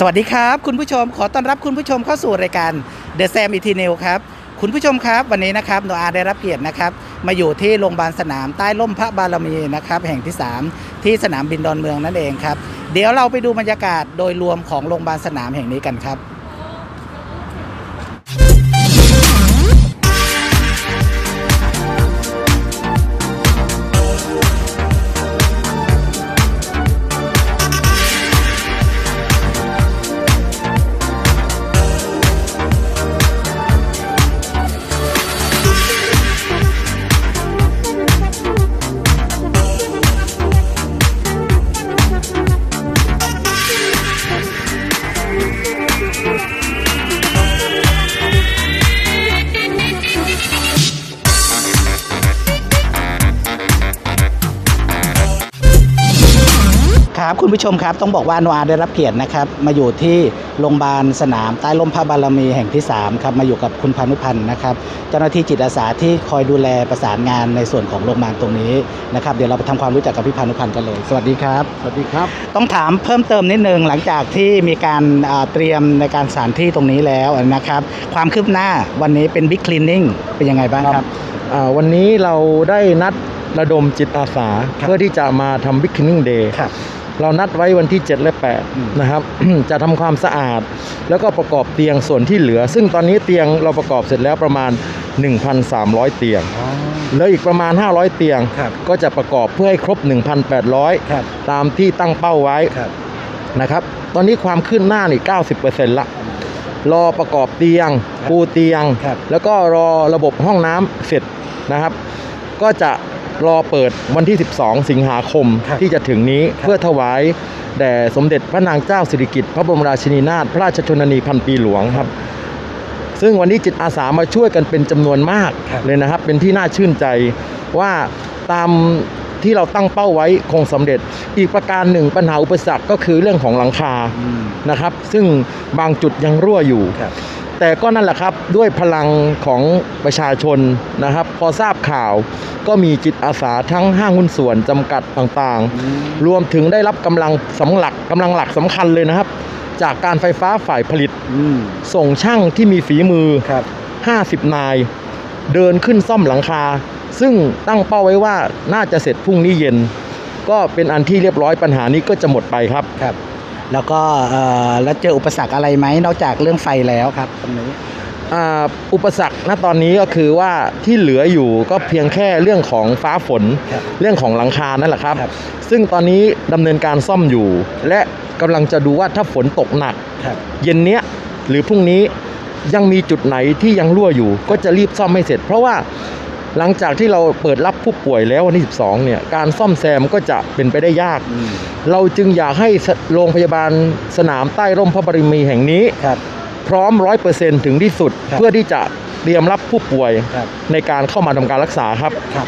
สวัสดีครับคุณผู้ชมขอต้อนรับคุณผู้ชมเข้าสู่รายการ The Sam e t i n e l ครับคุณผู้ชมครับวันนี้นะครับโนอาได้รับเกียรตินะครับมาอยู่ที่โรงพยาบาลสนามใต้ล่มพระบารมีนะครับแห่งที่ 3 ที่สนามบินดอนเมืองนั่นเองครับเดี๋ยวเราไปดูบรรยากาศโดยรวมของโรงพยาบาลสนามแห่งนี้กันครับ ครับคุณผู้ชมครับต้องบอกว่าโนอาได้รับเกียรตินะครับ มาอยู่ที่โรงพยาบาลสนามใต้ร่มพระบารมีแห่งที่3ครับมาอยู่กับคุณพานุพันธ์นะครับ เจ้าหน้าที่จิตอาสาที่คอยดูแลประสานงานในส่วนของโรงพยาบาลตรงนี้นะครับเดี๋ยวเราไปทำความรู้จักกับพี่พานุพันธ์กันเลย สวัสดีครับ สวัสดีครับ ต้องถามเพิ่มเติมนิดนึงหลังจากที่มีการอ่าเตรียมในการสถานที่ตรงนี้แล้วนะครับ ความคืบหน้าวันนี้เป็นบิ๊กคลีนนิ่งเป็นยังไงบ้างครับอ่าวันนี้เราได้นัดระดมจิตอาสาครับเพื่อที่จะมาทำบิ๊กค e น n ิ n งเดย์ครับ เรานัดไว้วันที่ 7 และอืม8นะครับ จะทำความสะอาด แล้วก็ประกอบเตียงส่วนที่เหลือ ซึ่งตอนนี้เตียงเราประกอบเสร็จแล้วประมาณ 1,300 เตียงเหลืออีกประมาณ 500 เตียงครับก็จะประกอบเพื่อให้ครบ 1,800ครับตามที่ตั้งเป้าไว้ครับนะครับ ตอนนี้ความขึ้นหน้านี่ 90%ละรอประกอบเตียงครับปูเตียงครับแล้วก็รอระบบห้องน้ำเสร็จนะครับ ก็จะ รอเปิดวันที่ 12 สิงหาคมครับที่จะถึงนี้ครับเพื่อถวายแด่สมเด็จพระนางเจ้าสิริกิติ์พระบรมราชินีนาถพระราชชนนีพันปีหลวงครับ ซึ่งวันนี้จิตอาสามาช่วยกันเป็นจำนวนมากครับเลยนะครับ เป็นที่น่าชื่นใจว่าตามที่เราตั้งเป้าไว้คงสำเร็จ อีกประการหนึ่งปัญหาอุปสรรคก็คือเรื่องของหลังคาอืมนะครับ ซึ่งบางจุดยังรั่วอยู่ครับ แต่ก็นั่นแหละครับด้วยพลังของประชาชนนะครับ พอทราบข่าวก็มีจิตอาสาทั้งห้างหุ้นส่วนจำกัดต่างอืมๆรวมถึงได้รับกำลังสำหลักกำลังหลักสำคัญเลยนะครับ จากการไฟฟ้าฝ่ายผลิตอืมส่งช่างที่มีฝีมือครับ50 นาย เดินขึ้นซ่อมหลังคา ซึ่งตั้งเป้าไว้ว่าน่าจะเสร็จพรุ่งนี้เย็น ก็เป็นอันที่เรียบร้อยปัญหานี้ก็จะหมดไปครับครับ แล้วก็เอ่อแล้วเจออุปสรรคอะไรไหมนอกจากเรื่องไฟแล้วครับตรงนี้อ่าอุปสรรคณตอนนี้ก็คือว่าที่เหลืออยู่ก็เพียงแค่เรื่องของฟ้าฝนครับเรื่องของหลังคานั่นแหละครับครับซึ่งตอนนี้ดำเนินการซ่อมอยู่ และกำลังจะดูว่าถ้าฝนตกหนักครับเย็นเนี้ยหรือพรุ่งนี้ยังมีจุดไหนที่ยังรั่วอยู่ ก็จะรีบซ่อมให้เสร็จ เพราะว่า หลังจากที่เราเปิดรับผู้ป่วยแล้ววันที่ 12 เนี่ย การซ่อมแซมก็จะเป็นไปได้ยากอืมเราจึงอยากให้สโรงพยาบาลสนามใต้ร่มพระบารมีแห่งนี้ครับพร้อมร้อยเปอร์เซ็นถึงที่สุดครับเพื่อที่จะเตรียมรับผู้ป่วยครับในการเข้ามาทำการรักษาครับครับ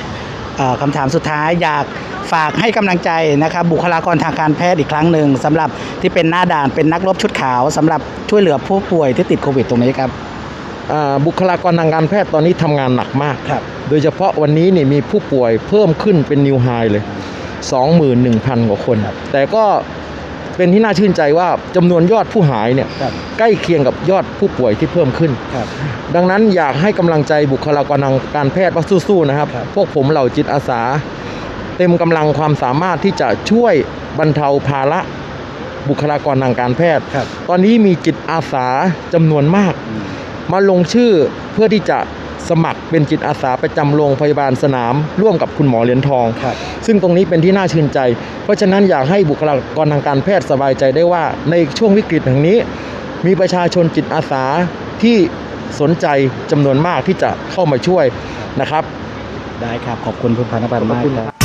เอ่อคำถามสุดท้ายอยากฝากให้กำลังใจนะครับบุคลากรทางการแพทย์อีกครั้งหนึ่งสำหรับที่เป็นหน้าด่านเป็นนักรบชุดขาวสำหรับช่วยเหลือผู้ป่วยที่ติดโควิดตรงนี้ครับอ่า บุคลากรทางการแพทย์ตอนนี้ทำงานหนักมากครับโดยเฉพาะวันนี้นี่มีผู้ป่วยเพิ่มขึ้นเป็นนิวไฮเลย 21,000 กว่าคนครับแต่ก็เป็นที่น่าชื่นใจว่าจำนวนยอดผู้หายเนี่ยครับใกล้เคียงกับยอดผู้ป่วยที่เพิ่มขึ้นครับดังนั้นอยากให้กำลังใจบุคลากรทางการแพทย์ว่าสู้ๆนะครับครับพวกผมเหล่าจิตอาสา เต็มกำลังความสามารถที่จะช่วยบรรเทาภาระบุคลากรทางการแพทย์ครับตอนนี้มีจิตอาสาจำนวนมากอื มมาลงชื่อเพื่อที่จะสมัครเป็นจิตอาสาประจำโรงพยาบาลสนาม ร่วมกับคุณหมอเหรียญทอง ครับ ซึ่งตรงนี้เป็นที่น่าชื่นใจ เพราะฉะนั้นอยากให้บุคลากรทางการแพทย์สบายใจได้ว่าในช่วงวิกฤตแห่งนี้ มีประชาชนจิตอาสาที่สนใจจำนวนมากที่จะเข้ามาช่วยนะครับ ได้ครับ ขอบคุณคุณพานุพันธ์มากขอบคุณครับ